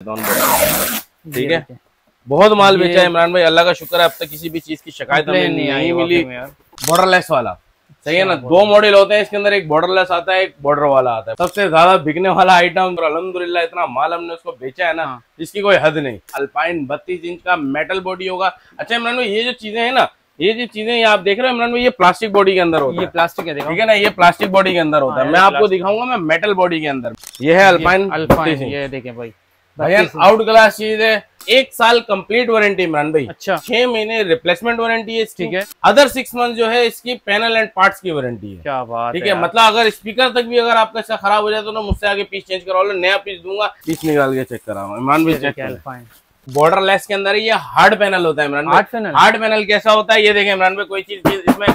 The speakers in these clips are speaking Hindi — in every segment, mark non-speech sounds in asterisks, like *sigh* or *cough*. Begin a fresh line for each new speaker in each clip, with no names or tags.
ठीक है? बहुत माल बेचा है इमरान भाई अल्लाह का शुक्र है अब तक किसी भी चीज़ की शिकायत हमें नहीं, नहीं मिली। बॉर्डरलेस वाला। सही है ना? दो मॉडल होते हैं इसके अंदर एक बॉर्डरलेस आता है एक बॉर्डर वाला आता है। सबसे ज़्यादा बिकने वाला आइटम और अलहमदुल्ला इतना माल हमने उसको बेचा है ना हाँ। जिसकी कोई हद नहीं। अल्पाइन बत्तीस इंच का मेटल बॉडी होगा। अच्छा इमरान भाई ये जो चीज़ें है ना ये जो चीज़ें आप देख रहे हो इमरान भाई ये प्लास्टिक बॉडी के अंदर होता है। ये प्लास्टिक है ठीक है ना? ये प्लास्टिक बॉडी के अंदर होता है। हाँ, मैं आपको दिखाऊँगा मैं मेटल बॉडी के अंदर। ये है अल्पाइन अल्पाइन ये देखें भाई। भैया आउट क्लास चीज़ है। एक साल कंप्लीट वारंटी इमरान भाई। अच्छा। छह महीने रिप्लेसमेंट वारंटी है ठीक है। अदर सिक्स मंथ जो है इसकी पैनल एंड पार्ट्स की वारंटी है। क्या बात ठीक है मतलब अगर स्पीकर तक भी अगर आपका ऐसा खराब हो जाए तो ना मुझसे आगे पीस चेंज करा लो नया पीस दूँगा पीस निकाल के चेक करा इमरान भाई चेक बॉर्डर लेस के अंदर ये हार्ड पैनल होता है Imran hard panel hard panel कैसा होता है ये देखें इमरान भाई कोई चीज़ इसमें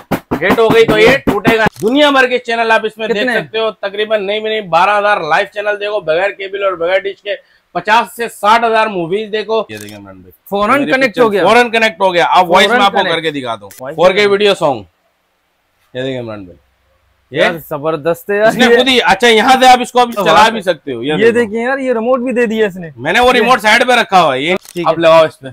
हिट हो गई तो ये टूटेगा। दुनिया भर के चैनल आप इसमें देख सकते हो। तकरीबन नहीं नहीं बारह हज़ार लाइव चैनल देखो बगैर केबल और बगैर डिश के। पचास से साठ हज़ार मूवीज़ देखो। ये देखिए इमरान भाई फ़ौरन कनेक्ट हो गया। फ़ौरन कनेक्ट हो गया। अब वॉइस में आपको करके दिखा दू। फोर के वीडियो सॉन्ग ये देखिए इमरान भाई। ये? ज़बरदस्त है यार। खुद ही अच्छा यहाँ से आप इसको अभी चला भी सकते हो। ये देखिए यार ये रिमोट भी दे दिया इसने। मैंने वो रिमोट साइड पे रखा हुआ है। ये अब लगाओ इस पे।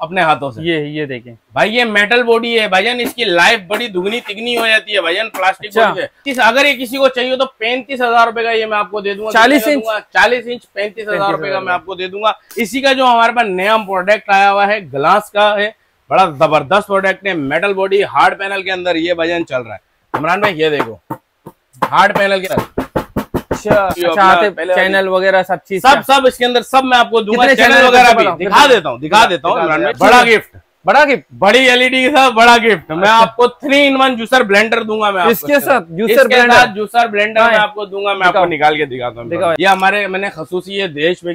अपने हाथों से। ये ये देखें। भाई ये मेटल बॉडी है। भाईजान इसकी लाइफ बड़ी दुगनी तिगनी हो जाती है। भाईजान प्लास्टिक अच्छा। बॉडी है। अगर ये किसी को चाहिए तो पैंतीस हज़ार रुपए का ये मैं आपको दे दूँगा चालीस इंच? चालीस इंच पैंतीस हज़ार रुपए का मैं आपको दे दूँगा। इसी का जो हमारे पास नया प्रोडक्ट आया हुआ है ग्लास का है बड़ा ज़बरदस्त प्रोडक्ट है मेटल बॉडी हार्ड पैनल के अंदर ये भजन चल रहा है। इमरान भाई ये देखो हार्ड पैनल के अंदर। अच्छा, अच्छा चैनल वगैरह सब चीज़ सब सब इसके अंदर सब मैं आपको दूँगा। चैनल वगैरह भी। दिखा देता हूँ दिखा देता हूँ। बड़ा गिफ्ट बड़ा गिफ्ट बड़ी एलईडी के साथ बड़ा गिफ्ट मैं अच्छा। आपको three in one juicer blender दूँगा मैं इसके साथ जूसर ब्लेंडर जूसर ब्लेंडर मैं आपको दूँगा मैं आपको निकाल के दिखाता हूँ। ये हमारे मैंने खसूसी ये देश में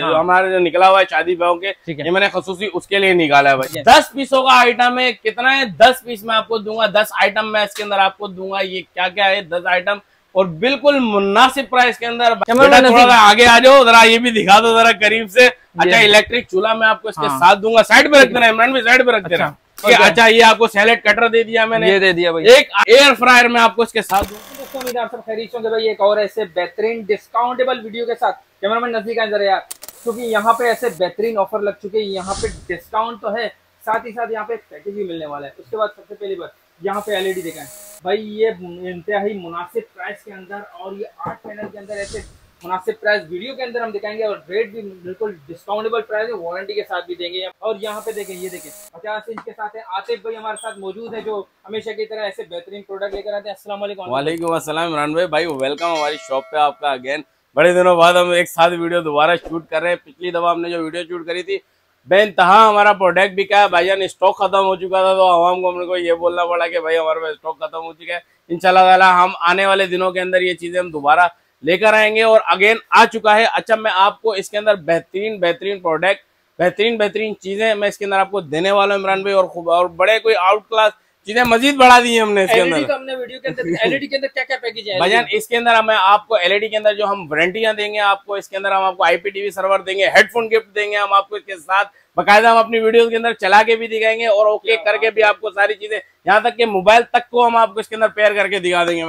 हाँ। हमारे जो निकला हुआ है शादी ब्याह के ये मैंने खसूसी उसके लिए निकाला है भाई। दस पीसों का आइटम है कितना है? दस पीस मैं आपको दूँगा दस आइटम मैं इसके अंदर आपको दूँगा। ये क्या क्या है? दस आइटम और बिल्कुल मुनासिब प्राइस के अंदर थोड़ा आगे आ जाओ जरा ये भी दिखा दो जरा करीब से। अच्छा इलेक्ट्रिक चूल्हा मैं आपको इसके हाँ। साथ दूँगा। साइड पे रख देना इमरान भी साइड पे रख देना। अच्छा, अच्छा ये आपको सैलेड कटर दे दिया मैंने। ये दे दिया भाई एक एयर फ्रायर में आपको इसके साथ दूँगा। आप सब खरीद होंगे भाई एक और ऐसे बेहतरीन डिस्काउंटेबल वीडियो के साथ कैमरामैन नज़दीक आए जरा यार। क्योंकि यहाँ पे ऐसे बेहतरीन ऑफ़र लग चुके हैं। यहाँ पे डिस्काउंट तो है साथ ही साथ यहाँ पे पैकेज भी मिलने वाला है। उसके बाद सबसे पहली बात यहाँ पे एलईडी देखा। है भाई, ये इंतहाई मुनासिब प्राइस के अंदर और ये आठ पैनल के अंदर ऐसे मुनासिब प्राइस वीडियो के अंदर हम दिखाएँगे और रेट भी बिल्कुल डिस्काउंटेबल प्राइस है वारंटी के साथ भी देंगे और यहाँ पे देखें, ये देखें, पचास इंच के साथ है। आतिफ भाई हमारे साथ मौजूद है जो हमेशा की तरह ऐसे बेहतरीन प्रोडक्ट लेकर आते हैं। असला वालेकुम असलम इमरान भाई। भाई वेलकम हमारी शॉप पे आपका अगेन बड़े दिनों बाद हम एक साथ वीडियो दोबारा शूट कर रहे हैं। पिछली दफ़ा हमने जो वीडियो शूट करी थी बेनतहा हमारा प्रोडक्ट बिका है भाईजान स्टॉक खत्म हो चुका था तो आवाम को हमने को ये बोलना पड़ा कि भाई हमारे पास स्टॉक खत्म हो चुका है। इनशाला हम आने वाले दिनों के अंदर ये चीज़ें हम दोबारा लेकर आएँगे और अगेन आ चुका है। अच्छा मैं आपको इसके अंदर बेहतरीन बेहतरीन प्रोडक्ट बेहतरीन बेहतरीन चीज़ें मैं इसके अंदर आपको देने वाला हूँ इमरान भाई और, खूब और बड़े कोई आउट क्लास चीज़ें मजीद बढ़ा दी है हमने इसके अंदर। हमने वीडियो के अंदर एलईडी के अंदर क्या क्या पैकेज है? भजन इसके अंदर हमें आपको एलईडी के अंदर जो हम वारंटियाँ देंगे आपको इसके अंदर हम आपको आईपीटीवी सर्वर देंगे हेडफोन गिफ्ट देंगे हम आपको इसके साथ बकायदा हम अपनी वीडियो के अंदर चला के भी दिखाएँगे और ओके करके भी आपको सारी चीज़ें यहाँ तक के मोबाइल तक को हम आपको इसके अंदर पेयर करके दिखा देंगे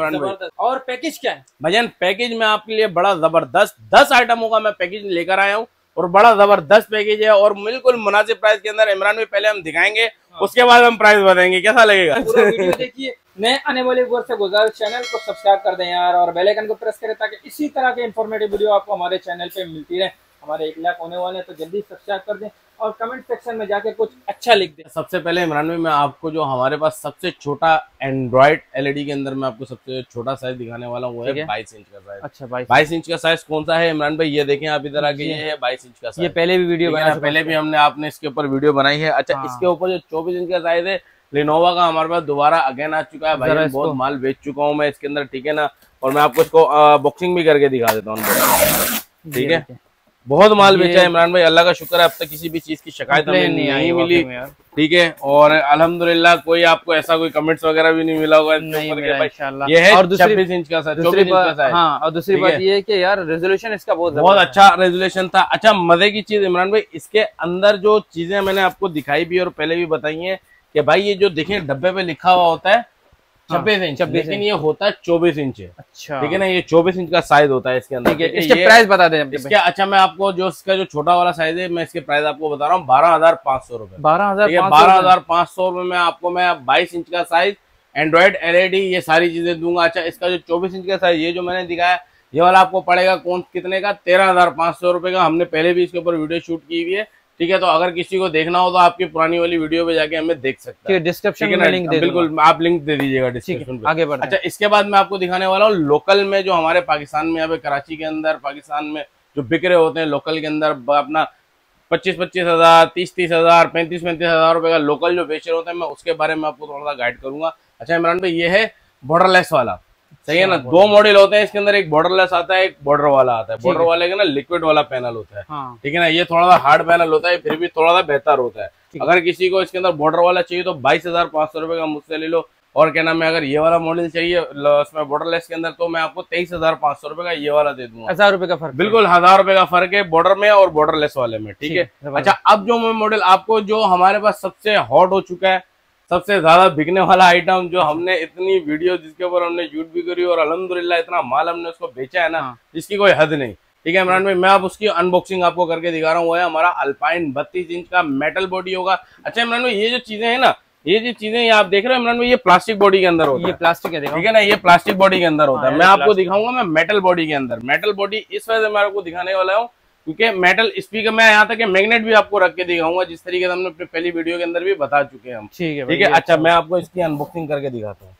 और पैकेज क्या है? भजन पैकेज में आपके लिए बड़ा ज़बरदस्त दस आइटमों का मैं पैकेज लेकर आया हूँ। और बड़ा ज़बरदस्त पैकेज है और बिल्कुल मुनासिब प्राइस के अंदर इमरान भी पहले हम दिखाएँगे। उसके बाद हम प्राइस बताएँगे कैसा लगेगा देखिए, नए आने वाले वर्ष से गुजार चैनल को सब्सक्राइब कर दें यार और बेल आइकन को प्रेस करें ताकि इसी तरह के इन्फॉर्मेटिव वीडियो आपको हमारे चैनल पे मिलती रहे हमारे एक लाख होने वाले हैं तो जल्दी सब्सक्राइब कर दें और कमेंट सेक्शन में जाके कुछ अच्छा लिख दे। सबसे पहले इमरान भाई मैं आपको जो हमारे पास सबसे छोटा एंड्रॉइड एलईडी के अंदर मैं आपको सबसे छोटा साइज़ दिखाने वाला हूँ वो है बाईस इंच का साइज़ अच्छा बाईस। इंच का साइज़ कौन सा है इमरान भाई? ये देखें आप इधर आगे ये है बाईस इंच का साइज़ ये पहले भी वीडियो बनाया पहले भी हमने आपने इसके ऊपर वीडियो बनाई है। अच्छा हाँ। इसके ऊपर जो चौबीस इंच का साइज़ है लिनोवा का हमारे पास दोबारा अगेन आ चुका है। भाई बहुत माल बेच चुका हूँ मैं इसके अंदर ठीक है ना? और मैं आपको इसको बॉक्सिंग भी करके दिखा देता हूँ? ठीक है। बहुत माल बेचा है इमरान भाई अल्लाह का शुक्र है अब तक किसी भी चीज़ की शिकायत हमें नहीं, नहीं मिली। ठीक है और अल्हम्दुलिल्लाह कोई आपको ऐसा कोई कमेंट्स वगैरह भी नहीं मिला होगा ये है और दूसरी इंच का दूसरी बात हाँ और दूसरी बात ये कि यार रेजोल्यूशन इसका बहुत बहुत अच्छा रेजोल्यूशन था। अच्छा मज़े की चीज़ इमरान भाई इसके अंदर जो चीज़ें मैंने आपको दिखाई भी और पहले भी बताई है कि भाई ये जो देखें डब्बे पे लिखा हुआ होता है छब्बीस इंच। लेकिन ये होता है चौबीस इंच।
अच्छा।
ठीक है ना ये चौबीस इंच का साइज़ होता है इसके अंदर।
इसके प्राइस बता दें
इसके अच्छा मैं आपको जो इसका जो छोटा वाला साइज़ है मैं इसके प्राइस आपको बता रहा हूँ बारह हज़ार पाँच सौ रुपये
बारह हज़ार
बारह हज़ार पाँच सौ रुपये में आपको मैं बाईस इंच का साइज़ एंड्रॉइड एलईडी ये सारी चीज़ें दूँगा। अच्छा इसका जो चौबीस इंच का साइज़ ये जो मैंने दिखाया ये वाला आपको पड़ेगा कौन कितने का? तेरह हज़ार पाँच सौ रुपए का। हमने पहले भी इसके ऊपर वीडियो शूट की हुई है। ठीक है तो अगर किसी को देखना हो तो आपकी पुरानी वाली वीडियो पे जाके हमें देख सकते हैं
डिस्क्रिप्शन में लिंक दे
बिल्कुल आप लिंक दे दीजिएगा डिस्क्रिप्शन पे।
आगे बढ़
अच्छा इसके बाद मैं आपको दिखाने वाला हूँ लोकल में जो हमारे पाकिस्तान में यहाँ पे कराची के अंदर पाकिस्तान में जो बिक्रे होते हैं लोकल के अंदर अपना पच्चीस पच्चीस हज़ार तीस तीस हज़ार पैंतीस पैंतीस हज़ार रुपए का लोकल जो बेच रहे होते हैं मैं उसके बारे में आपको थोड़ा सा गाइड करूँगा। अच्छा इमरान भाई ये है बॉर्डरलेस वाला। सही है ना? अच्छा, दो मॉडल होते हैं इसके अंदर एक बॉर्डरलेस आता है एक बॉर्डर वाला आता है। बॉर्डर वाले का ना लिक्विड वाला पैनल होता है। हाँ। ठीक है ना? ये थोड़ा सा हार्ड पैनल होता है फिर भी थोड़ा सा बेहतर होता है। अगर किसी को इसके अंदर बॉर्डर वाला चाहिए तो बाईस हज़ार पाँच सौ रुपए का मुझसे ले लो। और क्या नाम है अगर ये वाला मॉडल चाहिए उसमें बॉर्डरलेस के अंदर तो मैं आपको तेईस हज़ार पाँच सौ रुपए का ये वाला दे दूँगा।
हज़ार रुपए का फ़र्क
बिल्कुल हज़ार रुपए का फ़र्क है बॉर्डर में और बॉर्डरलेस वाले में ठीक है? अच्छा अब जो मॉडल आपको जो हमारे पास सबसे हॉट हो चुका है सबसे ज़्यादा बिकने वाला आइटम जो हमने इतनी वीडियो जिसके ऊपर हमने यूट भी करी और अलहमदुल्ला इतना माल हमने उसको बेचा है ना इसकी कोई हद नहीं। ठीक है इमरान भाई मैं अब उसकी अनबॉक्सिंग आपको करके दिखा रहा हूँ। वो है हमारा अल्पाइन बत्तीस इंच का मेटल बॉडी होगा। अच्छा इमरान भाई ये जो चीज़ें है ना ये जो चीज़ें आप देख रहे हो इमरान भाई ये प्लास्टिक बॉडी के अंदर होता है। ये
प्लास्टिक है
ठीक है ना ये प्लास्टिक बॉडी के अंदर होता है हाँ, मैं आपको दिखाऊँगा मैं मेटल बॉडी के अंदर। मेटल बॉडी इस वजह से मैं आपको दिखाने वाला हूँ क्योंकि मेटल स्पीकर मैं यहाँ तक मैग्नेट भी आपको रख के दिखाऊँगा जिस तरीके से हमने अपने पहली वीडियो के अंदर भी बता चुके हैं हम। ठीक है ठीक है? अच्छा मैं आपको इसकी अनबॉक्सिंग करके दिखाता हूँ।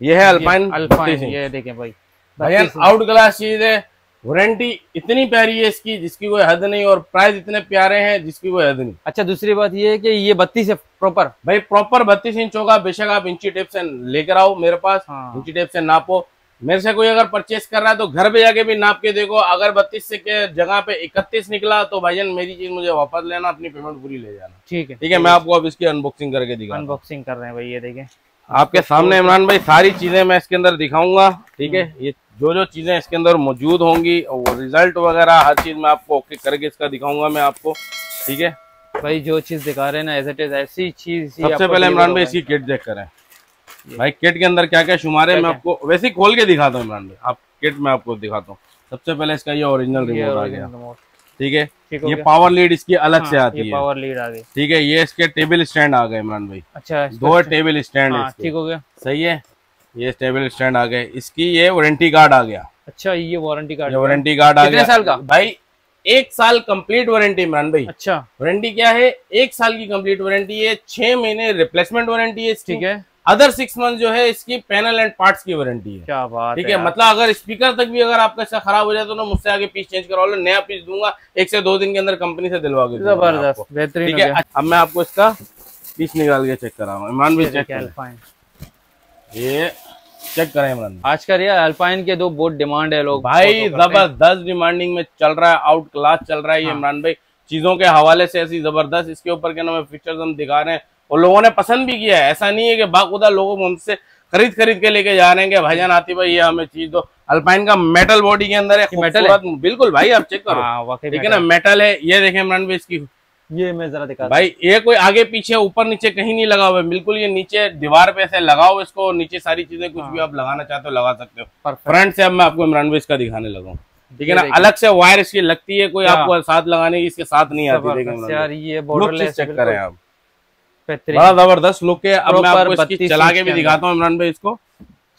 ये है अल्पाइन
अल्पाइन ये देखें भाई।
भैया आउट क्लास चीज़ है। वारंटी इतनी प्यारी है इसकी जिसकी कोई हद नहीं और प्राइस इतने प्यारे हैं जिसकी कोई हद नहीं।
अच्छा दूसरी बात ये है कि ये बत्तीस है प्रॉपर
भाई प्रॉपर बत्तीस इंच होगा बेशक आप इंची टेप से लेकर आओ मेरे पास हाँ। इंची टेप से नापो। मेरे से कोई अगर परचेस कर रहा है तो घर पे जाके भी नाप के देखो। अगर बत्तीस से के जगह पे इकतीस निकला तो भाईजान मेरी चीज़ मुझे वापस लेना अपनी पेमेंट पूरी ले जाना।
ठीक है
ठीक है मैं आपको अब इसकी अनबॉक्सिंग करके दिखा
अनबॉक्सिंग कर रहे हैं भाई ये देखें।
आपके सामने इमरान भाई सारी चीज़ें मैं इसके अंदर दिखाऊँगा ठीक है? ये जो जो चीज़ें इसके अंदर मौजूद होंगी और रिज़ल्ट वगैरह हर चीज़ मैं आपको ओके करके इसका दिखाऊँगा मैं आपको ठीक है?
भाई जो चीज़ दिखा रहे हैं ना एज इट इज़ ऐसी चीज़
सबसे पहले इमरान भाई इसकी किट देख करें भाई किट के अंदर क्या क्या शुमार है मैं आपको वैसे ही खोल के दिखाता हूँ इमरान भाई। आप किट में आपको दिखाता हूँ। सबसे पहले इसका ये ओरिजिनल रिमोट आ गया। ठीक है? ये पावर लीड इसकी अलग हाँ, से आती है।
पावर लीड आ गई।
ठीक है ये इसके टेबल स्टैंड आ गए इमरान भाई।
अच्छा
दो टेबल स्टैंड
हाँ, ठीक हो गया।
सही है? ये टेबल स्टैंड आ गए। इसकी ये वारंटी कार्ड आ गया।
अच्छा ये वारंटी कार्ड
वारंटी कार्ड आ गया।
साल का?
भाई एक साल कंप्लीट वारंटी इमरान भाई।
अच्छा।
वारंटी क्या है? एक साल की कंप्लीट वारंटी है छह महीने रिप्लेसमेंट वारंटी है
ठीक है।
अदर सिक्स मंथ जो है इसकी पैनल एंड पार्ट्स की वारंटी है।
क्या बात
ठीक है, मतलब अगर स्पीकर तक भी अगर आपका इसका खराब हो जाए तो ना मुझसे आगे पीस चेंज करवा लो नया पीस दूँगा एक से दो दिन के अंदर कंपनी से दिलवा के
ज़बरदस्त बेहतरीन
ठीक है अब मैं आपको इसका पीस निकाल के चेक करा इमरान भी चेक ये चेक करें इमरान
आज का रिया अल्पाइन के दो बहुत डिमांड है लोग
भाई ज़बरदस्त डिमांडिंग में चल रहा है आउट क्लास चल रहा है ये हाँ। इमरान भाई। चीज़ों के हवाले से ऐसी ज़बरदस्त इसके ऊपर क्या नाम है पिक्चर्स हम दिखा रहे हैं। और लोगों ने पसंद भी किया है। ऐसा नहीं है कि बाखुदा लोगों हमसे खरीद खरीद के लेके जा रहे हैं कि भाईजान आती भाई ये हमें चीज़ दो। अल्पाइन का मेटल बॉडी के अंदर है मेटल है? बिल्कुल भाई आप चेक करो। हाँ, ठीक है ना मेटल है। ये देखे इमरान भाई इसकी
ये मैं जरा दिखा
भाई ये कोई आगे पीछे ऊपर नीचे कहीं नहीं लगा हुआ है। बिल्कुल ये नीचे दीवार पे ऐसे लगाओ इसको नीचे सारी चीज़ें कुछ भी हाँ। आप लगाना चाहते हो लगा सकते हो। फ्रंट से अब मैं आपको इमरान भाई इसका दिखाने लगा ठीक है ना अलग से वायर इसकी लगती है कोई आपको साथ लगाने की इसके साथ नहीं आती।
यार ये
चेक करें आप। बड़ा ज़बरदस्त लुक है। अब मैं आपको इसकी चला के भी दिखाता हूँ इमरान भाई इसको।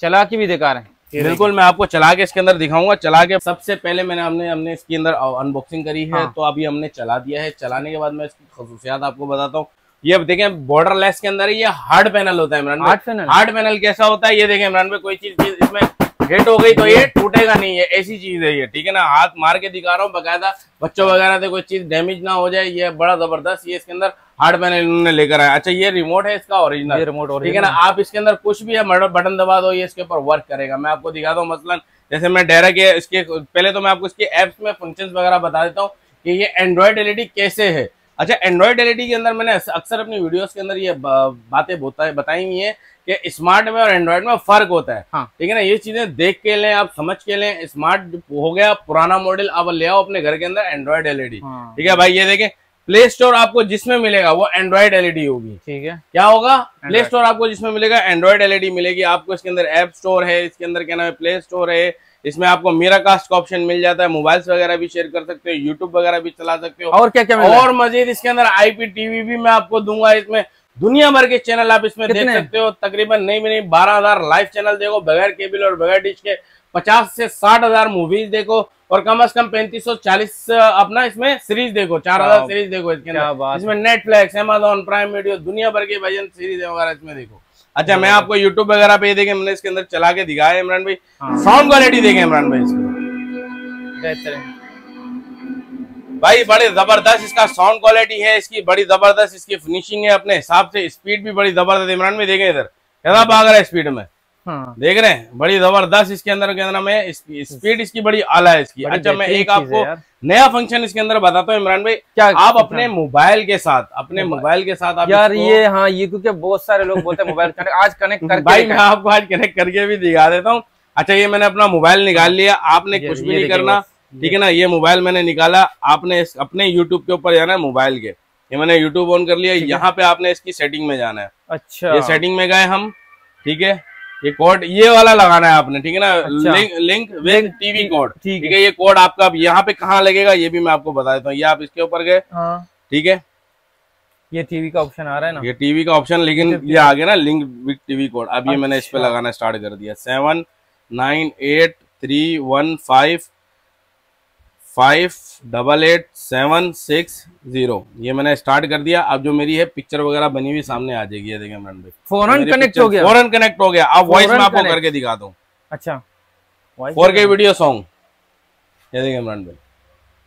चला के भी दिखा रहे हैं।
बिल्कुल मैं आपको चला के इसके अंदर दिखाऊँगा। चला के सबसे पहले मैंने हमने हमने इसके अंदर अनबॉक्सिंग करी है हाँ। तो अभी हमने चला दिया है। चलाने के बाद मैं इसकी खसूसियात आपको बताता हूँ। ये अब देखें बॉर्डर लेस के अंदर ये हार्ड पैनल होता है Imran hard panel hard panel कैसा होता है? ये देखें इमरान भाई कोई चीज़ इसमें हिट हो गई तो ये टूटेगा नहीं है ऐसी चीज़ है ये ठीक है ना? हाथ मार के दिखा रहा हूँ बकायदा बच्चों वगैरह से कोई चीज़ डैमेज ना हो जाए। ये बड़ा ज़बरदस्त ये इसके अंदर हार्ड पैनल इन्होंने लेकर आया। अच्छा ये रिमोट है इसका ओरिजिनल
रिमोट
ठीक है ना? आप इसके अंदर कुछ भी है बटन दबा दो ये इसके ऊपर वर्क करेगा। मैं आपको दिखाता हूँ मसलन जैसे मैं डायरेक्ट ये इसके पहले तो मैं आपको इसके एप्स में फ़ंक्शन वगैरह बता देता हूँ कि ये एंड्रॉइड एलईडी कैसे है। अच्छा एंड्रॉइड एलईडी के अंदर मैंने अक्सर अपनी वीडियोस के अंदर ये बातें बताई हुई है कि स्मार्ट में और एंड्रॉइड में फ़र्क होता है। हाँ। ठीक है ना? ये चीज़ें देख के लें आप समझ के लें स्मार्ट हो गया पुराना मॉडल अब ले आओ अपने घर के अंदर एंड्रॉइड एलईडी ठीक है भाई ये देखें प्ले स्टोर आपको जिसमें मिलेगा वो एंड्रॉइड एलईडी होगी।
ठीक है।
क्या होगा? प्ले स्टोर आपको जिसमें मिलेगा एंड्रॉइड एलईडी मिलेगी। आपको इसके अंदर ऐप स्टोर है इसके अंदर क्या नाम है? प्ले स्टोर है। इसमें आपको मेरा कास्ट का ऑप्शन मिल जाता है। मोबाइल्स वगैरह भी शेयर कर सकते हो यूट्यूब वगैरह भी चला सकते हो।
और क्या क्या
और मजीद इसके अंदर आईपी टीवी भी मैं आपको दूँगा इसमें। दुनिया भर के चैनल आप इसमें देख सकते हो। तकरीबन नहीं नहीं बारह हज़ार लाइव चैनल देखो बगैर केबल और बगैर डिश के। पचास से साठ हज़ार मूवीज़ देखो और कम अज कम पैंतीस सौ चालीस अपना इसमें सीरीज़ देखो चार हज़ार सीरीज़ देखो इसके अंदर। इसमें नेटफ्लिक्स एमेजोन प्राइम वीडियो दुनिया भर के भजन सीरीज़ वगैरह इसमें देखो। अच्छा मैं आपको यूट्यूब वगैरह पे देखे मैंने इसके अंदर चला के दिखाया इमरान भाई। साउंड क्वालिटी देखे इमरान भाई इसमें भाई बड़े ज़बरदस्त इसका साउंड क्वालिटी है इसकी बड़ी ज़बरदस्त इसकी फिनिशिंग है अपने हिसाब से स्पीड भी बड़ी ज़बरदस्त इमरान में देखे इधर। कैसा भाग रहा है स्पीड में। हाँ। देख रहे हैं बड़ी ज़बरदस्त इसके अंदर के अंदर में स्पीड इसकी बड़ी आला है इसकी। अच्छा मैं एक आपको नया फ़ंक्शन इसके अंदर बताता हूँ इमरान भाई। क्या आप अपने मोबाइल के साथ अपने मोबाइल। के साथ आप
यार ये हाँ ये क्योंकि बहुत सारे लोग बोलते हैं मोबाइल कनेक्ट आज कनेक्ट कर
भाई मैं आपको आज कनेक्ट करके भी दिखा देता हूँ। अच्छा ये मैंने अपना मोबाइल निकाल लिया आपने कुछ भी नहीं करना। ठीक है ना ये मोबाइल मैंने निकाला आपने अपने यूट्यूब के ऊपर जाना है मोबाइल के। ये मैंने यूट्यूब ऑन कर लिया यहाँ पे आपने इसकी सेटिंग में जाना है। अच्छा। ये सेटिंग में गए हम ठीक है? ये कोड ये वाला लगाना है आपने ठीक है ना? अच्छा। Link link with TV code ठीक है। ये कोड आपका अब यहाँ पे कहाँ लगेगा ये भी मैं आपको बता देता हूँ। ये आप इसके ऊपर गए हाँ। ठीक है?
ये टीवी का ऑप्शन आ रहा है ना?
ये टीवी का ऑप्शन लेकिन ये आ गया ना लिंक विद टीवी कोड अब ये मैंने इस पे अच्छा। लगाना स्टार्ट कर दिया। Seven nine eight three one five five double eight seven six zero ये मैंने स्टार्ट कर दिया। अब जो मेरी है पिक्चर वगैरह बनी हुई सामने आ जाएगी। ये देखिए भाई
फ़ौरन कनेक्ट हो गया।
फ़ौरन कनेक्ट हो गया। अब वॉइस में आपको करके दिखा दूँ।
अच्छा।
फोर के वीडियो सॉन्ग ये देखिए इमरान भाई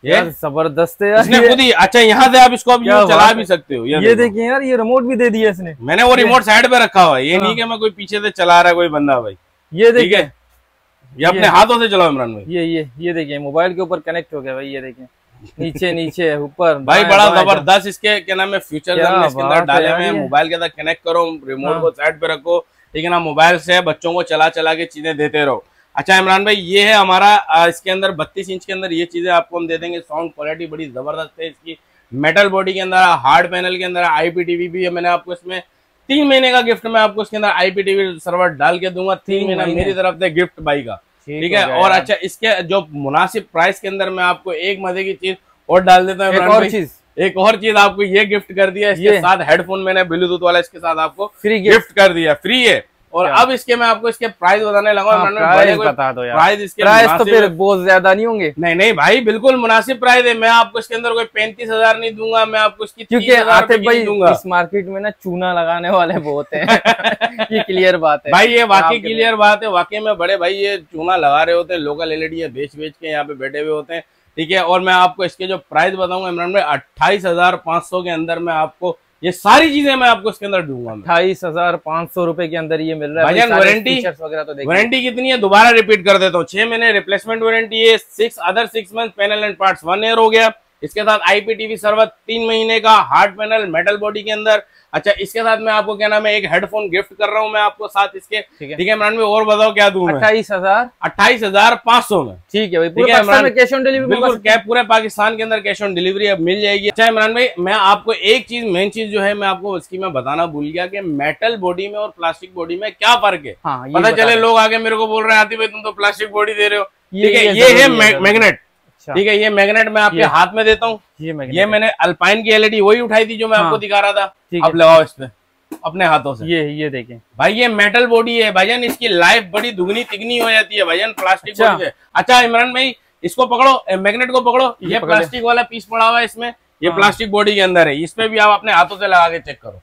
ये? ज़बरदस्त है यार।
इसने खुद ही अच्छा यहाँ से आप इसको चला भी सकते हो।
ये देखिए यार ये रिमोट भी दे दिया इसने।
मैंने वो रिमोट साइड पे रखा हुआ है। ये नहीं हाँ। कि मैं कोई पीछे से चला रहा है कोई बंदा भाई।
ये देखिए।
ये अपने हाथों से चलाओ इमरान भाई।
ये ये ये देखिए मोबाइल के ऊपर कनेक्ट हो गया भाई ये देखिए। नीचे *laughs* नीचे ऊपर
भाई बड़ा ज़बरदस्त इसके क्या नाम है फ्यूचर इसके अंदर डाले हुए मोबाइल के अंदर कनेक्ट करो रिमोट हाँ। को साइड पे रखो ठीक है ना मोबाइल से बच्चों को चला चला के चीज़ें देते रहो। अच्छा इमरान भाई ये है हमारा इसके अंदर बत्तीस इंच के अंदर ये चीज़ें आपको हम दे देंगे। साउंड क्वालिटी बड़ी ज़बरदस्त है इसकी। मेटल बॉडी के अंदर हार्ड पैनल के अंदर आईपीटीवी भी है मैंने आपको इसमें तीन महीने का गिफ्ट मैं आपको उसके अंदर आईपीटीवी सर्वर डाल के दूँगा तीन महीना मेरी तरफ़ से गिफ्ट बाई का। ठीक है और अच्छा इसके जो मुनासिब प्राइस के अंदर मैं आपको एक मज़े की चीज़ और डाल देता हूँ एक और चीज़। एक और चीज़ आपको ये गिफ्ट कर दिया इसके साथ हेडफोन मैंने ब्लूटूथ वाला इसके साथ आपको फ्री गिफ्ट कर दिया फ्री है और अब इसके मैं आपको इसके प्राइस बताने लगा हाँ, प्राइस बता दो यार। प्राइस इसके
प्राइस तो फिर बहुत ज़्यादा नहीं होंगे।
नहीं नहीं भाई बिल्कुल मुनासिब प्राइस है। मैं आपको इसके अंदर कोई पैंतीस हज़ार नहीं दूँगा मैं आपको इसकी क्योंकि आते भाई दूँगा।
इस मार्केट में ना चूना लगाने वाले बहुत हैं। *laughs* ये क्लियर बात है।
भाई ये वाकई क्लियर बात है। वाकई में बड़े भाई ये चूना लगा रहे होते हैं लोकल एलईडी बेच बेच के यहाँ पे बैठे हुए होते हैं। ठीक है और मैं आपको इसके जो प्राइस बताऊँगा इमरान भाई अट्ठाईस हज़ार पाँच सौ के अंदर मैं आपको ये सारी चीज़ें मैं आपको इसके अंदर दूँगा
अट्ठाईस हज़ार पाँच सौ रुपए के अंदर ये मिल रहा
है। वारंटी वगैरह तो वारंटी कितनी है? दोबारा रिपीट कर देता हूँ। छह महीने रिप्लेसमेंट वारंटी है six other six month panel and part one year हो गया। इसके साथ आईपीटीवी सर्वर तीन महीने का हार्ड पैनल मेटल बॉडी के अंदर। अच्छा इसके साथ मैं आपको क्या नाम है एक हेडफोन गिफ्ट कर रहा हूँ मैं आपको साथ इसके। ठीक है। इमरान में और बताओ क्या दूँ
अट्ठाईस हज़ार।
अट्ठाईस हज़ार पाँच सौ में।
ठीक है ठीक है कैश ऑन डिलीवरी
बिल्कुल क्या पूरे पाकिस्तान के अंदर कैश ऑन डिलीवरी अब मिल जाएगी। अच्छा इमरान भाई मैं आपको एक चीज़ मेन चीज़ जो है मैं आपको उसकी मैं बताना भूल गया कि मेटल बॉडी में और प्लास्टिक बॉडी में क्या फ़र्क है। हाँ, पता चले लोग आगे मेरे को बोल रहे हैं आती भाई तुम तो प्लास्टिक बॉडी दे रहे हो। ठीक है ये है मैग्नेट। ठीक है ये मैग्नेट मैं आपके हाथ में देता हूँ। ये, ये मैंने अल्पाइन की एलईडी वही उठाई थी जो मैं हाँ, आपको दिखा रहा था। अब लगाओ इस पे अपने हाथों से।
ये ये देखें।
भाई ये मेटल बॉडी है। भाईजान इसकी लाइफ बड़ी दुगनी तिगनी हो जाती है। भाईजान प्लास्टिक अच्छा। है। अच्छा इमरान भाई इसको पकड़ो मैग्नेट को पकड़ो। ये प्लास्टिक वाला पीस पड़ा हुआ है इसमें। ये प्लास्टिक हाँ। बॉडी के अंदर है। इसमें भी आप अपने हाथों से लगा के चेक करो।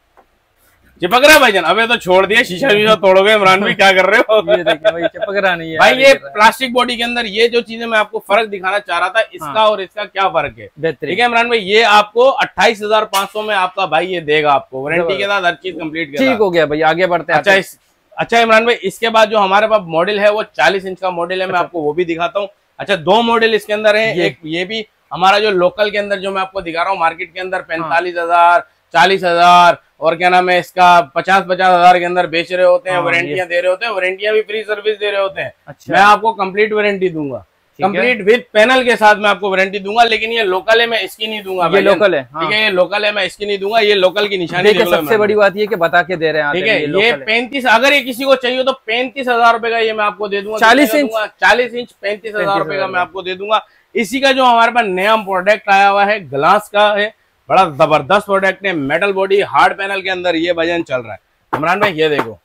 चिपक रहा है भाईजान? अबे तो छोड़ दिया शीशा *laughs* वीशा तोड़ोगे इमरान भी क्या कर रहे हो?
ये देखिए भाई चिपक रहा नहीं है
भाई ये प्लास्टिक बॉडी के अंदर ये जो चीज़ें मैं आपको फ़र्क दिखाना चाह रहा था इसका हाँ। और इसका क्या फ़र्क है? ठीक है इमरान भाई ये आपको अट्ठाईस हज़ार पाँच सौ में आपका भाई ये देगा आपको। वारंटी के साथ हर चीज़ कंप्लीट
ठीक हो गया भाई आगे बढ़ते हैं
अच्छा अच्छा इमरान भाई इसके बाद जो हमारे पास मॉडल है वो चालीस इंच का मॉडल है मैं अच्छा। आपको वो भी दिखाता हूँ। अच्छा दो मॉडल इसके अंदर है एक ये भी हमारा जो लोकल के अंदर जो मैं आपको दिखा रहा हूँ मार्केट के अंदर पैंतालीस हज़ार चालीस हज़ार और क्या नाम है इसका पचास पचास हज़ार के अंदर बेच रहे होते हैं हाँ, वारंटियाँ दे रहे होते हैं वारंटियाँ भी फ्री सर्विस दे रहे होते हैं। अच्छा। मैं आपको कंप्लीट वारंटी दूँगा। कंप्लीट विद पैनल के साथ मैं आपको वारंटी दूँगा लेकिन ये लोकल है मैं इसकी नहीं दूँगा
ये लोकल है हाँ।
ठीक है। ये लोकल है मैं इसकी नहीं दूँगा ये लोकल की निशानी
सबसे बड़ी बात ये कि बता के दे रहे हैं
ठीक है ये पैंतीस अगर ये किसी को चाहिए तो पैंतीस हज़ार रुपए का ये मैं आपको दे दूँगा
चालीस इंच।
चालीस इंच पैंतीस हज़ार रुपए का मैं आपको दे दूँगा। इसी का जो हमारे पास नया प्रोडक्ट आया हुआ है ग्लास का है बड़ा ज़बरदस्त प्रोडक्ट है मेटल बॉडी हार्ड पैनल के अंदर ये वज़न चल रहा है। इमरान भाई ये देखो।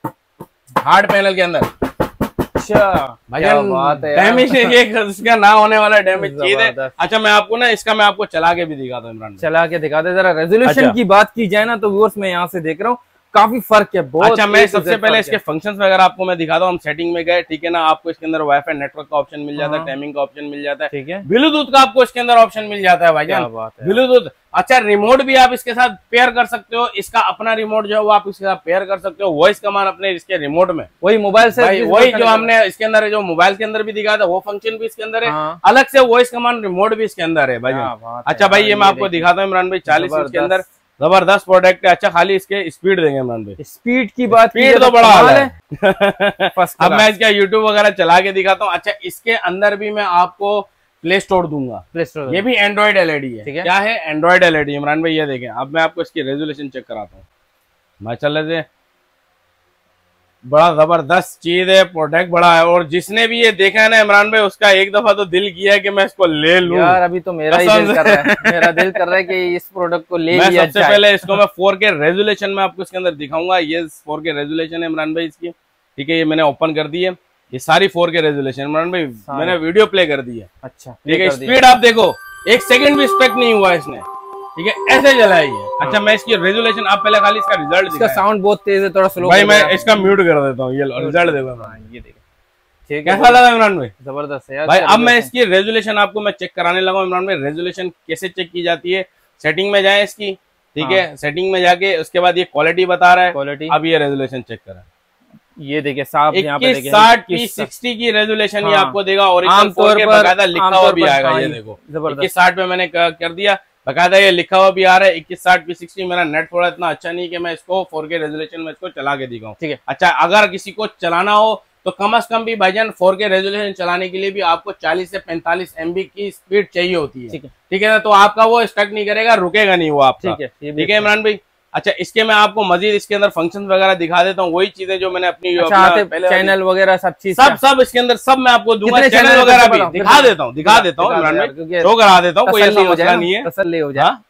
हार्ड पैनल के अंदर।
अच्छा
डैमेज इसका ना होने वाला डैमेज चीज़ है। अच्छा मैं आपको ना इसका मैं आपको चला के भी दिखाता हूँ इमरान
चला के दिखा दे जरा रेजोल्यूशन अच्छा। की बात की जाए ना तो व्यूअर्स मैं यहाँ से देख रहा हूँ काफ़ी फ़र्क है बहुत
अच्छा मैं सबसे पहले इसके फ़ंक्शंस वगैरह आपको मैं दिखाता हूँ। हम सेटिंग में गए ठीक है ना? आपको इसके अंदर वाईफाई नेटवर्क का ऑप्शन मिल जाता है टाइमिंग हाँ। का ऑप्शन मिल जाता है। ठीक है। ब्लूटूथ का आपको इसके अंदर ऑप्शन मिल जाता है भाई ब्लूटूथ अच्छा रिमोट भी आप इसके साथ पेयर कर सकते हो। इसका अपना रिमोट जो है वो आप इसके साथ पेयर कर सकते हो। वॉइस कमान अपने इसके रिमोट में।
वही मोबाइल से
वही जो हमने इसके अंदर जो मोबाइल के अंदर भी दिखाया था वो फ़ंक्शन भी इसके अंदर है। हाँ। अलग से वॉइस कमान रिमोट भी इसके अंदर है भाई। अच्छा भाई ये मैं आपको दिखाता हूँ इमरान भाई चालीस के अंदर। ज़बरदस्त। प्रोडक्ट है। अच्छा खाली इसके स्पीड देंगे इमरान भाई।
स्पीड की बात
स्पीड तो, तो बड़ा हाल है। अब मैं इसका यूट्यूब वगैरह चला के दिखाता हूँ। अच्छा इसके अंदर भी मैं आपको प्ले स्टोर दूँगा। प्ले स्टोर ये भी एंड्रॉइड एलईडी है। ठीक है। क्या है एंड्रॉइड एलईडी इमरान भाई ये देखें। अब मैं आपको इसकी रेजोल्यूशन चेक कराता हूँ। मैं चल रहे बड़ा ज़बरदस्त चीज़ है प्रोडक्ट बड़ा है। और जिसने भी ये देखा है ना इमरान भाई उसका एक दफ़ा तो दिल किया है कि मैं इसको ले लूँ।
यार अभी तो मेरा ही दिल कर रहा है। मेरा दिल कर रहा है कि इस प्रोडक्ट को ले
मैं लिया सबसे पहले इसको मैं फोर के रेजोल्यूशन में आपको इसके अंदर दिखाऊँगा। ये फोर के रेजुलेशन है इमरान भाई इसकी। ठीक है ये मैंने ओपन कर दी है। ये सारी फोर के रेजोल्यूशन। इमरान भाई मैंने वीडियो प्ले कर दी है। अच्छा ठीक है स्पीड आप देखो एक सेकंड भी स्पेक्ट नहीं हुआ इसने। ठीक है ऐसे जलाई है। हाँ। अच्छा मैं इसकी रेजुलेशन आप पहले खाली इसका रिज़ल्ट
इसका साउंड बहुत तेज है थोड़ा स्लो
भाई मैं इसका म्यूट कर देता हूँ ये रिज़ल्ट देखो हाँ, ये देखो। कैसा लगा इमरान भाई?
ज़बरदस्त है
भाई अब मैं इसकी रेजुलेशन आपको मैं चेक कराने लगा इमरान भाई। रेजुलेशन कैसे चेक की जाती है? सेटिंग में जाए इसकी। ठीक है। सेटिंग हाँ। में जाके उसके बाद ये क्वालिटी बता रहा है। क्वालिटी अब ये रेजुलेशन चेक करा
ये देखिए साफ़
यहाँ पे साठ की सिक्सटी की रेजुलेशन ये आपको देगा और आमतौर पर लिखा हुआ भी आएगा ये देखो। इक्कीस साठ पे मैंने कर दिया बकायदा ये लिखा हुआ भी आ रहा है इक्कीस साठ पी सिक्सटी मेरा नेट थोड़ा इतना अच्छा नहीं कि मैं इसको फोर के रेजोल्यूशन में इसको चला के दिखाऊँ। ठीक है। अच्छा अगर किसी को चलाना हो तो कम अज कम भी भाईजान फोर के रेजोल्यूशन चलाने के लिए भी आपको 40 से 45 एमबी की स्पीड चाहिए होती है। ठीक है। ना? तो आपका वो स्टक नहीं करेगा रुकेगा नहीं वो आप ठीक है ठीक है इमरान भाई? अच्छा इसके मैं आपको मजीद इसके अंदर फ़ंक्शन वगैरह दिखा देता हूँ वही चीज़ें जो मैंने अपनी
अच्छा, चैनल वगैरह सब चीज़
सब सब इसके अंदर सब मैं आपको दूँगा चैनल वगैरह भी दिखा देता हूँ दिखा देता हूँ शो करा देता हूँ कोई ऐसा मसला नहीं है। हो जाए। हाँ?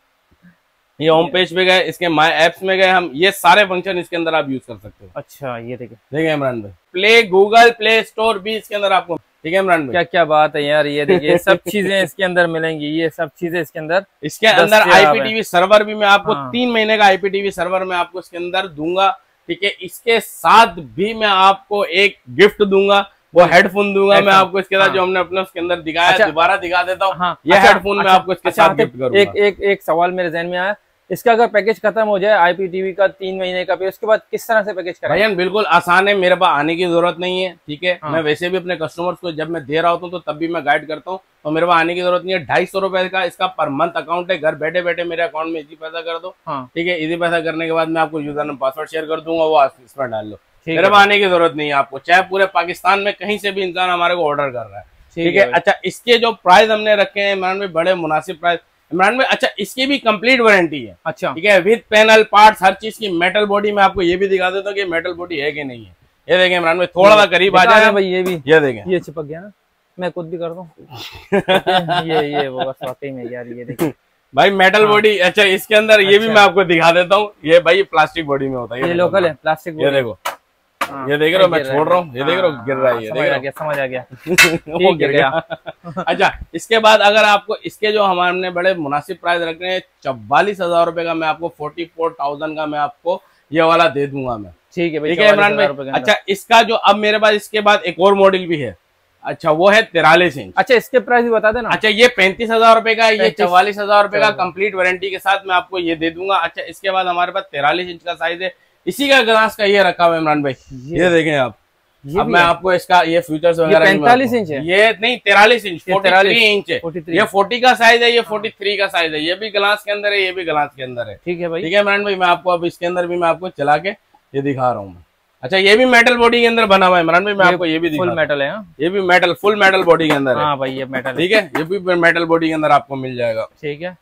ये होम पेज पे गए इसके माय एप्स में गए हम ये सारे फ़ंक्शन इसके अंदर आप यूज़ कर सकते हो।
अच्छा ये देखिए।
देखिए इमरान भाई। प्ले गूगल प्ले स्टोर भी इसके अंदर आपको ठीक है इमरान
क्या क्या बात है यार ये देखिए सब चीज़ें इसके अंदर मिलेंगी ये सब चीज़ें इसके अंदर
इसके अंदर आईपीटीवी सर्वर भी मैं आपको हाँ। तीन महीने का आईपीटीवी सर्वर मैं आपको इसके अंदर दूँगा ठीक है? इसके साथ भी मैं आपको एक गिफ्ट दूँगा वो हेडफोन दूँगा मैं आपको इसके साथ हाँ। जो हमने अपने उसके अंदर दिखाया अच्छा, दोबारा दिखा देता हूँ। हाँ, ये हेडफोन अच्छा, मैं आपको इसके अच्छा, साथ गिफ्ट करूँगा।
एक एक एक सवाल मेरे जहन में आया इसका अगर पैकेज खत्म हो जाए आईपीटीवी का तीन महीने का फिर उसके बाद किस तरह से पैकेज करें
भैया बिल्कुल आसान है मेरे पास आने की ज़रूरत नहीं है ठीक है? हाँ। मैं वैसे भी अपने कस्टमर्स को जब मैं दे रहा होता हूँ तो तब भी मैं गाइड करता हूँ तो मेरे पास आने की ज़रूरत नहीं है। ढाई सौ रुपए का इसका पर मंथ अकाउंट है घर बैठे बैठे मेरे अकाउंट में इजी पैसा कर दो हाँ। ठीक है? इजी पैसा करने के बाद मैं आपको यूज़र ने पासवर्ड शेयर कर दूँगा वो इसमें डाल लो। मेरे पास आने की ज़रूरत नहीं है आपको चाहे पूरे पाकिस्तान में कहीं से भी इंसान हमारे को ऑर्डर कर रहा है ठीक है अच्छा इसके जो प्राइस हमने रखे हैं इमरान में बड़े मुनासिब प्राइस इमरान भाई अच्छा इसकी भी कंप्लीट वारंटी है। अच्छा। ठीक है विद पैनल पार्ट्स हर चीज़ की मेटल बॉडी में आपको ये भी दिखा देता हूँ कि मेटल बॉडी है कि नहीं है। ये देखें इमरान भाई थोड़ा सा करीब आ जाए
भाई ये भी।
ये देखें।
ये चिपक गया ना। मैं खुद भी कर दूँ *laughs* ये ये वो बस वाकई में यार ये देखिए
भाई मेटल बॉडी हाँ। अच्छा इसके अंदर ये भी अच्छा। मैं आपको दिखा देता हूँ। ये भाई प्लास्टिक बॉडी में होता है
ये लोकल है प्लास्टिक
ये देखो। ये देख रहे हो मैं छोड़ रहा हूँ। ये देख रहे हो गिर रहा है ये
समझ आ गया समझ आ गया। *laughs*
वो गिर गया। अच्छा इसके बाद अगर आपको इसके जो हमारे बड़े मुनासिब प्राइस रख रहे हैं चौवालीस हज़ार रुपए का मैं आपको फोर्टी फोर थाउज़ेंड का मैं आपको ये वाला दे दूँगा मैं।
ठीक है
ठीक है इमरान भाई? अच्छा इसका जो अब मेरे पास इसके बाद एक और मॉडल भी है। अच्छा वो है तिरालीस इंच।
अच्छा इसके प्राइस भी बता देना।
अच्छा ये पैंतीस हज़ार रुपए का ये चौवालीस हज़ार रुपए का कंप्लीट वारंटी के साथ मैं आपको ये दे दूँगा। अच्छा इसके बाद हमारे पास तिरालीस इंच का साइज़ है। इसी का ग्लास का ये रखा हुआ इमरान भाई। ये, ये देखें आप। ये अब मैं आपको इसका ये फ्यूचर्स वगैरह
पैंतालीस इंच है।
ये नहीं तिरालीस इंच फोर्टी इंच है। ये फोर्टी का साइज़ है ये फोर्टी थ्री का साइज़ है। ये भी ग्लास के अंदर है ये भी ग्लास के अंदर है।
ठीक है भाई।
ठीक है इमरान भाई मैं आपको अब इसके अंदर भी मैं आपको चला के ये दिखा रहा हूँ अच्छा ये भी मेटल बॉडी के अंदर बना हुआ है इमरान भाई मैं आपको ये भी
फुल मेटल है। हाँ?
ये भी मेटल फुल मेटल बॉडी के अंदर है।
हाँ भाई ये मेटल
ठीक है ये भी मेटल बॉडी के अंदर आपको मिल जाएगा।
ठीक है।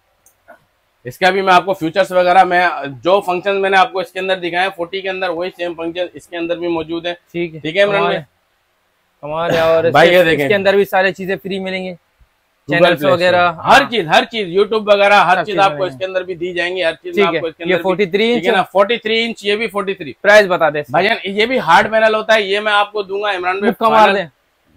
इसका भी मैं आपको फ्यूचर्स वगैरह मैं जो फ़ंक्शन मैंने आपको इसके अंदर दिखाया फोर्टी के अंदर वही सेम फ़ंक्शन इसके अंदर भी मौजूद है।
ठीक है।
ठीक है इमरान
कमाल
भाई?
है। और
भाई ये देखें।
इसके अंदर भी सारी चीज़ें फ्री मिलेंगी। चैनल्स वगैरह
हर चीज़ हर चीज़ यूट्यूब वगैरह हर चीज़ आपको इसके अंदर भी दी जाएँगी हर चीज़ आपको इसके अंदर
43
है
इंच
ना? फोर्टी थ्री इंच ये भी फोर्टी थ्री
प्राइस बता दे।
भाईजान ये भी हार्ड पैनल होता है ये मैं आपको दूँगा इमरान भाई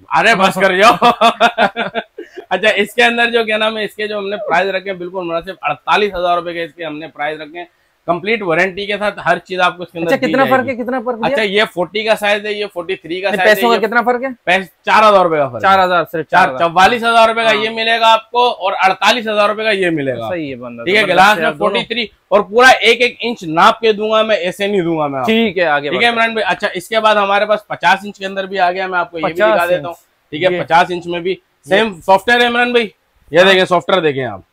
अरे बस कर जाओ *laughs* अच्छा इसके अंदर जो क्या नाम है इसके जो हमने प्राइस रखे हैं बिल्कुल मुनासिब अड़तालीस हज़ार रुपए के इसके हमने प्राइस रखे हैं। कंप्लीट वारंटी के साथ हर चीज़ आपको इसके अंदर
अच्छा कितना फ़र्क है कितना फ़र्क
अच्छा ये फोर्टी का साइज़ है ये फोर्टी थ्री का साइज़
पैसों
है
का कितना फ़र्क है?
चार हज़ार रुपए का फ़र्क
चार हज़ार सिर्फ़ चार
चौवालीस हज़ार रुपए का ये मिलेगा आपको और अड़तालीस हज़ार रुपए का ये मिलेगा।
सही है बंदा
ठीक है गिलास में फोर्टी थ्री और पूरा एक एक इंच नाप के दूँगा मैं ऐसे नहीं दूँगा मैं
ठीक है आगे
ठीक है इमरान भाई अच्छा इसके बाद हमारे पास पचास इंच के अंदर भी आ गया मैं आपको ये भी दिखा देता हूँ। ठीक है पचास इंच में भी सेम सॉफ्टवेयर है इमरान भाई। ये देखें सॉफ्टवेयर देखें आप।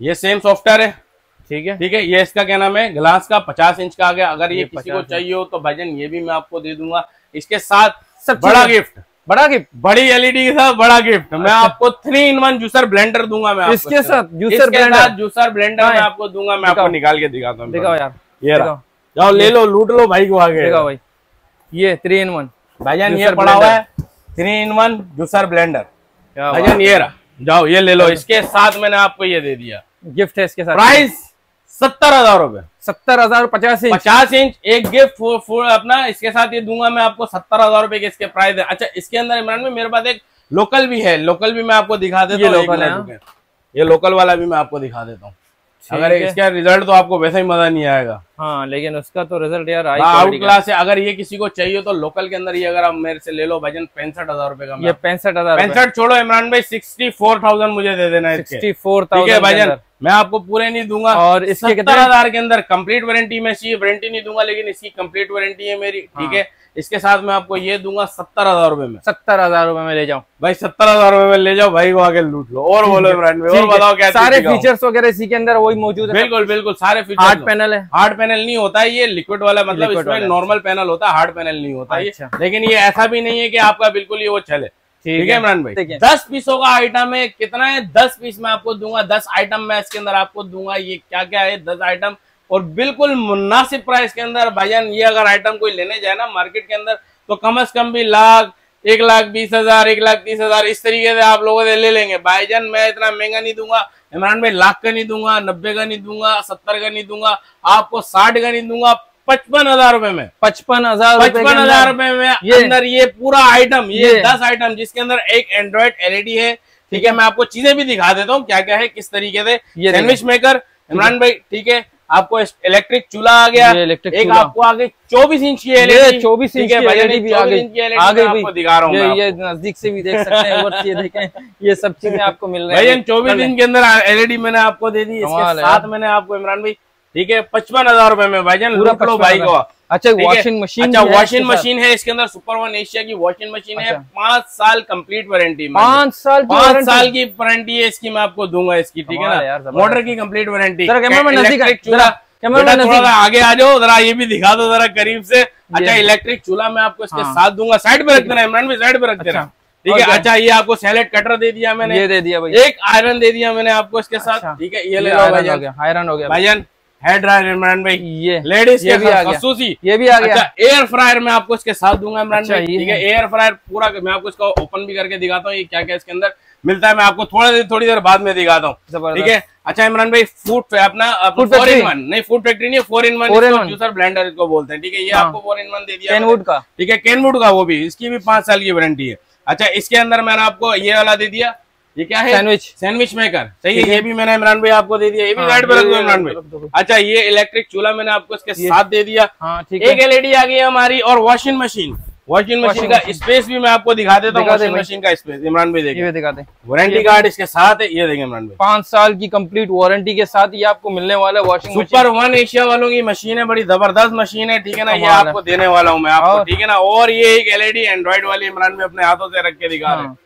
ये सेम सॉफ्टवेयर है।
ठीक है।
ठीक है ये इसका क्या नाम है? ग्लास का पचास इंच का आ गया। अगर ये,
ये
किसी को चाहिए हो तो भाईजान ये भी मैं आपको दे दूँगा। इसके साथ
सब
बड़ा गिफ्ट
बड़ा गिफ्ट
बड़ी एलईडी के साथ बड़ा गिफ्ट मैं आपको three in one juicer blender दूँगा मैं
इसके साथ? जूसर ब्लेंडर
जूसर ब्लेंडर मैं आपको दूँगा मैं आपको निकाल के दिखाता हूँ।
दिखाओ यार।
ये जाओ ले लो लूट लो भाई को आगे।
भाई। ये थ्री इन वन
भाईजान ये पड़ा हुआ है। Three in one juicer blender.
क्या
भाईजान ये रहा। जाओ ये ले लो इसके साथ मैंने आपको ये दे दिया।
गिफ्ट है इसके साथ।
प्राइस सत्तर हज़ार रूपए
सत्तर हज़ार पचास इंच।
पचास इंच एक गिफ्ट फुल फुल अपना इसके साथ ये दूँगा मैं आपको सत्तर हज़ार रूपए के इसके प्राइस है। अच्छा इसके अंदर इमरान में मेरे पास एक लोकल भी है लोकल भी मैं आपको दिखा देता हूँ। ये लोकल वाला भी मैं आपको दिखा देता हूँ। अगर इसका रिज़ल्ट तो आपको वैसे ही मज़ा नहीं आएगा।
हाँ लेकिन उसका तो रिज़ल्ट यार
आउट क्लास है। अगर ये किसी को चाहिए तो लोकल के अंदर ये अगर आप मेरे से ले लो भजन पैंसठ हज़ार रुपए का
ये पैंसठ हज़ार
पैंसठ छोड़ो इमरान भाई सिक्सटी फोर थाउज़ेंड मुझे दे देना
सिक्सटी फोर थाउज़ेंड
भाईजान मैं आपको पूरे नहीं दूँगा।
और इसके
सत्तर हज़ार के अंदर कंप्लीट वारंटी में चाहिए। वारंटी नहीं दूँगा लेकिन इसकी कंप्लीट वारंटी है मेरी। ठीक
हाँ।
इसके साथ मैं आपको ये दूँगा सत्तर हज़ार रुपए में।
सत्तर हज़ार रूपए में ले जाऊँ।
भाई सत्तर हज़ार रुपए में ले जाओ भाई को आगे लूट लो। और बोलो इमरान भाई और बताओ क्या
सारे फीचर्स वगैरह इसी के अंदर वही मौजूद है।
बिल्कुल बिल्कुल सारे फीचर
हार्ड पैनल है।
हार्ड पैनल नहीं होता है ये लिक्विड वाला मतलब इसमें नॉर्मल पैनल होता है हार्ड पैनल नहीं होता है
अच्छा।
लेकिन ये ऐसा भी नहीं है की आपका बिल्कुल ये वो चले। ठीक है इमरान भाई?
ठीक है।
दस पीसों का आइटम है कितना है? दस पीस मैं आपको दूँगा दस आइटम मैं इसके अंदर आपको दूँगा ये क्या क्या है? दस आइटम और बिल्कुल मुनासिब प्राइस के अंदर भाईजान ये अगर आइटम कोई लेने जाए ना मार्केट के अंदर तो कम से कम भी लाख एक लाख बीस हज़ार एक लाख तीस हज़ार इस तरीके से आप लोगों से ले लेंगे। भाईजान मैं इतना महँगा नहीं दूँगा इमरान भाई लाख का नहीं दूँगा नब्बे का नहीं दूँगा सत्तर का नहीं दूँगा आपको साठ का नहीं दूँगा पचपन हज़ार रुपए में।
पचपन हज़ार
पचपन हज़ार रुपए में
ये-
अंदर ये पूरा आइटम ये
ये-
दस आइटम जिसके अंदर एक एंड्रॉइड एलईडी है। ठीक है मैं आपको चीज़ें भी दिखा देता हूँ क्या क्या है किस तरीके से सैंडविच मेकर इमरान भाई ठीक है आपको इलेक्ट्रिक चूल्हा आ गया।
इलेक्ट्रिक
एक आपको आगे चौबीस इंच की एलईडी
चौबीस इंच भी आ गई आ गई
दिखा रहा हूँ
ये ये नज़दीक से भी देख सकते हैं ये देखें। ये सब चीज़ें आपको मिल रही है।
चौबीस इंच के अंदर एलईडी मैंने आपको दे दी इसके साथ मैंने आपको इमरान भाई ठीक है पचपन हज़ार रूपए में भाईजान
पूरा
लूट लो भाई को।
अच्छा वॉशिंग मशीन
अच्छा वॉशिंग मशीन है इसके अंदर सुपर वन एशिया की वॉशिंग मशीन है।
अच्छा।
पाँच साल कंप्लीट वारंटी
पाँच साल
पाँच साल की वारंटी है इसकी मैं आपको दूँगा इसकी ठीक है ना? मोटर की कंप्लीट वारंटी थोड़ा आगे आ जाओ जरा ये भी दिखा दो जरा करीब से। अच्छा इलेक्ट्रिक चूल्हा मैं आपको इसके
हाँ।
साथ दूँगा। साइड पे रख देना इमरान भाई साइड पे रख देना।
अच्छा।
ठीक है अच्छा ये आपको सैलेड कटर दे दिया मैंने।
ये दे दिया भाई।
एक आयरन दे दिया मैंने आपको इसके
अच्छा।
साथ ठीक है ये
ये
ले
आयरन हो गया आयरन हो गया।
भाईजान हेयर ड्रायर इमरान भाई।
ये
लेडीज़
ये भी आ गया।
खसूसी
ये भी आ गया।
अच्छा एयर फ्रायर मैं आपको इसके साथ दूँगा इमरान
अच्छा,
भाई। ठीक है। एयर फ्रायर पूरा मैं आपको इसको ओपन भी करके दिखाता हूँ ये क्या क्या इसके अंदर मिलता है मैं आपको थोड़ी देर थोड़ी देर बाद में दिखाता हूँ। ठीक है? अच्छा इमरान भाई फ़ूड अपना फोर इन वन नहीं फ़ूड फैक्ट्री नहीं four in one? Juicer blender इसको बोलते हैं। ठीक है ये
हाँ।
आपको फोर इन वन दे दिया
कैनवुड का।
ठीक है कैनवुड का वो भी इसकी भी पाँच साल की वारंटी है। अच्छा इसके अंदर मैंने आपको ये वाला दे दिया ये क्या है?
सैंडविच
सैंडविच मेकर सही है
है।
ये भी मैंने इमरान भाई आपको दे दिया ये भी
हाँ,
साइड पे
ये-
रख दो इमरान भाई। अच्छा ये इलेक्ट्रिक चूल्हा मैंने आपको इसके साथ दे दिया।
हाँ
एक एलईडी आ गई है हमारी और वॉशिंग मशीन वॉशिंग मशीन का स्पेस भी मैं आपको दिखा देता हूँ वॉशिंग मशीन का स्पेस इमरान भाई देखिए
दिखा दे।
वारंटी कार्ड इसके साथ है ये देखें इमरान भाई।
पाँच साल की कंप्लीट वारंटी के साथ ये आपको मिलने वाला है वॉशिंग
सुपर वन एशिया वालों की मशीन है बड़ी ज़बरदस्त मशीन है ठीक है ना? ये आपको देने वाला हूँ मैं आपको ठीक है ना? और ये एक एलईडी एंड्रॉइड वाली इमरान भाई अपने हाथों से रख के दिखा रहे हैं।
हाँ।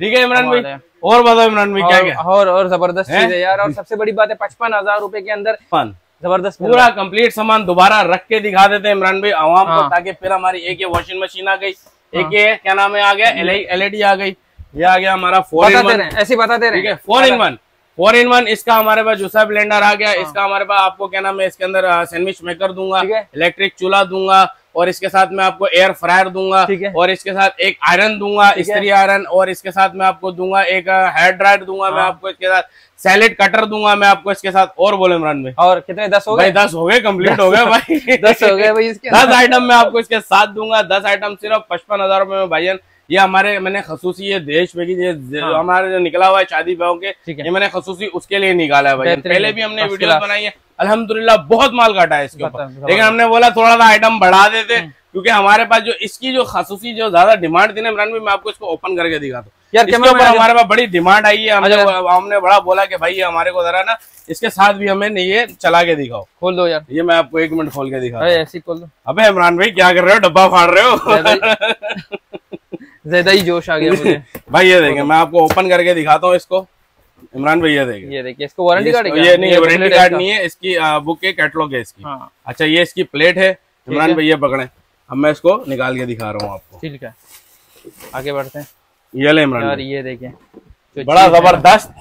ठीक है इमरान भाई?
है।
और बताओ इमरान भाई क्या क्या?
और और ज़बरदस्त चीज़ है यार और सबसे बड़ी बात है पचपन हज़ार रूपए के अंदर ज़बरदस्त
पूरा कंप्लीट सामान दोबारा रख के दिखा देते हैं इमरान भाई आवाम को
हाँ।
ताकि फिर हमारी एक वॉशिंग मशीन आ गई एक ये क्या नाम है आ गया एलईडी आ गई ये आ गया हमारा फोर इन वन
ऐसे बताते रहे।
Four in one four in one इसका हमारे पास जूसा ब्लेंडर आ गया इसका हमारे पास आपको क्या नाम है इसके अंदर सैंडविच मेकर दूँगा इलेक्ट्रिक चूल्हा दूँगा और इसके साथ मैं आपको एयर फ्रायर दूँगा
ठीक है।
और इसके साथ एक आयरन दूँगा स्त्री आयरन और इसके साथ मैं आपको दूँगा एक हेयर ड्रायर दूँगा मैं
हाँ।
आपको इसके साथ सैलेड कटर दूँगा मैं आपको इसके साथ और बोले इमरान भाई।
और कितने दस हो
भाई
गए
दस हो गए कंप्लीट हो गए भाई। *laughs*
दस हो गए भाई इसके
दस आइटम मैं आपको इसके साथ दूँगा दस आइटम सिर्फ़ पचपन हज़ार रुपए में भाईजान ये हमारे मैंने खसूसी ये देश में ये
हाँ।
हमारे जो निकला हुआ है शादी ब्याह के ये मैंने खसूसी उसके लिए निकाला है भाई। पहले भी हमने वीडियो बनाई है। अल्हम्दुलिल्लाह बहुत माल काटा है इसके ऊपर। लेकिन हमने बोला थोड़ा सा आइटम बढ़ा देते क्योंकि हमारे पास जो इसकी जो खसूसी जो ज़्यादा डिमांड थी ना इमरान भाई मैं आपको इसको ओपन करके दिखाता हूँ।
यार
इसके ऊपर हमारे पास बड़ी डिमांड आई है। हमने
अच्छा।
हमने बड़ा बोला कि भाई ये हमारे को जरा ना इसके साथ भी हमें ये चला के दिखाओ।
खोल दो यार।
ये मैं आपको एक मिनट खोल के दिखा
ऐसे खोल दो।
अबे इमरान भाई क्या कर रहे हो? डब्बा फाड़ रहे हो? *laughs*
ज़्यादा ही जोश आ गया *laughs* मुझे।
भाई ये देखें मैं आपको ओपन करके दिखाता हूँ इसको। इमरान भैया देखें।
ये देखिए इसको वारंटी कार्ड
ये नहीं वारंटी कार्ड नहीं है इसकी बुक के कैटलॉग है इसकी।
हाँ।
अच्छा ये इसकी प्लेट है। इमरान भैया पकड़े। अब मैं इसको निकाल के दिखा रहा हूँ आपको।
ठीक है। आगे बढ़ते हैं।
ये ले इमरान
यार ये देखें।
बड़ा ज़बरदस्त।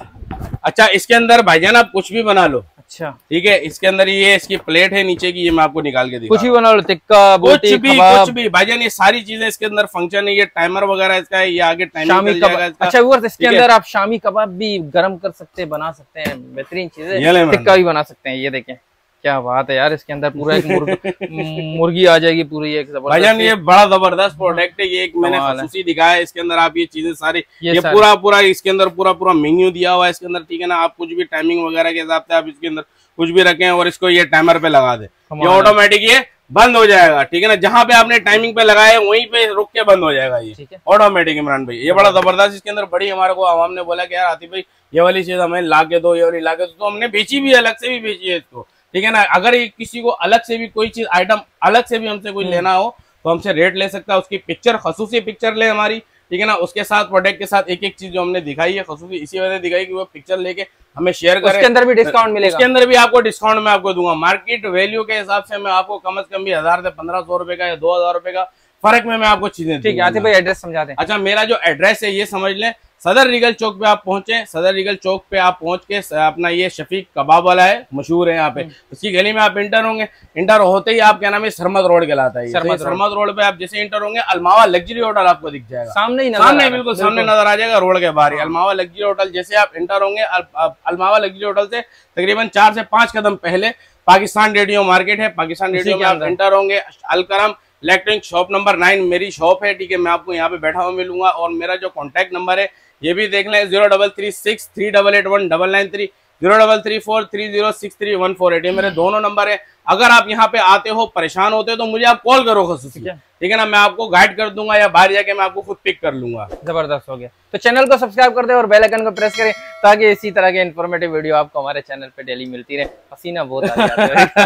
अच्छा इसके अंदर भाईजान आप कुछ भी बना लो।
अच्छा।
ठीक है इसके अंदर ये इसकी प्लेट है नीचे की ये मैं आपको निकाल के दिखा
कुछ भी बना लो टिक्का
कुछ भी कुछ भी। भाईजान ये सारी चीज़ें इसके अंदर फ़ंक्शन है ये टाइमर वगैरह इसका है ये आगे
शामी कबाब। अच्छा व्यूअर्स इसके अंदर आप शामी कबाब भी गर्म कर सकते हैं बना सकते हैं बेहतरीन चीज़ें। टिक्का भी बना सकते हैं ये देखें। क्या बात है यार इसके अंदर पूरा एक मुर्ग *laughs* मुर्गी आ जाएगी पूरी एक
भाईजान ये बड़ा ज़बरदस्त प्रोडक्ट है ये एक मैंने खसूसी दिखाया है इसके अंदर आप ये चीज़ें सारी
ये
ये। पूरा पूरा इसके अंदर पूरा पूरा मेन्यू दिया हुआ है इसके अंदर ठीक है ना? आप कुछ भी टाइमिंग वगैरह के हिसाब से आप इसके अंदर कुछ भी रखें और इसको ये टाइमर पे लगा दे। ये ऑटोमेटिक ये बंद हो जाएगा ठीक है ना? जहाँ पे आपने टाइमिंग पे लगाया है वहीं पे रुक के बंद हो जाएगा ये। ऑटोमेटिक इमरान भाई ये बड़ा ज़बरदस्त इसके अंदर बड़ी हमारे को आवाम ने बोला कि यार आतिफ भाई ये वाली चीज़ हमें ला के दो ये वाली ला के दो तो हमने बेची भी अलग से भी बेची है इसको। ठीक है ना? अगर ये किसी को अलग से भी कोई चीज़ आइटम अलग से भी हमसे कोई लेना हो तो हमसे रेट ले सकता है। उसकी पिक्चर खसूसी पिक्चर ले हमारी ठीक है ना? उसके साथ प्रोडक्ट के साथ एक एक चीज़ जो हमने दिखाई है खसूसी इसी वजह से दिखाई कि वो पिक्चर लेके हमें शेयर करें।
उसके अंदर भी डिस्काउंट मिलेगा।
उसके अंदर भी आपको डिस्काउंट मैं आपको दूँगा। मार्केट वैल्यू के हिसाब से मैं आपको कम से कम भी हज़ार से पंद्रह सौ रुपए का या दो हज़ार रुपए का फ़र्क में मैं आपको चीज़ें
ठीक है। आतिफ भाई एड्रेस समझा दें।
अच्छा मेरा जो एड्रेस है ये समझ लें सदर रीगल चौक पे आप पहुँचे सदर रीगल चौक पे आप पहुँच के अपना ये शफीक कबाब वाला है मशहूर है यहाँ पे। उसकी गली में आप इंटर होंगे। इंटर होते ही आप क्या नाम है सरमद रोड कहलाता है
सरमद
तो
रोड।
सरमद रोड। पे आप जैसे इंटर होंगे अलमावा लग्जरी होटल आपको दिख जाएगा।
सामने ही
सामने। बिल्कुल सामने नज़र आ जाएगा रोड के बाहर ही। अलमावा लग्जरी होटल जैसे आप इंटर होंगे अल- अलमावा लग्जरी होटल से तकरीबन चार से पाँच कदम पहले पाकिस्तान रेडियो मार्केट है। पाकिस्तान रेडियो में आप इंटर होंगे। Alkaram electronic shop number nine मेरी शॉप है ठीक है। मैं आपको यहाँ पे बैठा हुआ मिलूँगा और मेरा जो कॉन्टैक्ट नंबर है ये भी देख लें zero double three six three double eight one double nine three zero double three four three zero six three one four eight ये मेरे दोनों नंबर है। अगर आप यहाँ पे आते हो परेशान होते हो तो मुझे आप कॉल करो खसूसी
ठीक है।
ठीक है ना मैं आपको गाइड कर दूँगा या बाहर जाके मैं आपको खुद पिक कर लूँगा।
ज़बरदस्त हो गया। तो चैनल को सब्सक्राइब कर दे और बेल आइकन को प्रेस करें ताकि इसी तरह के इन्फॉर्मेटिव वीडियो आपको हमारे चैनल पे डेली मिलती रहे। पसीना बहुत आ जाता है